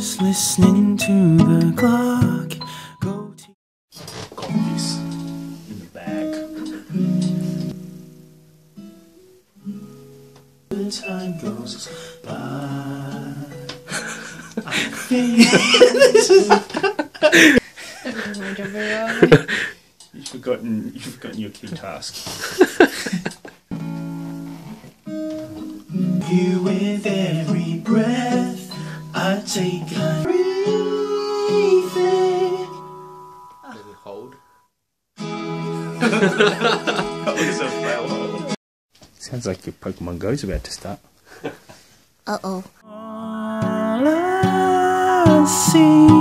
just listening to the clock go. Got this in the bag. The time goes by. I think You've forgotten. You've forgotten your key task. you with breath I take. I'm breathing. hold. That was a fail hole. Sounds like your Pokemon Go's about to start. Uh oh. All I see